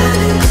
life.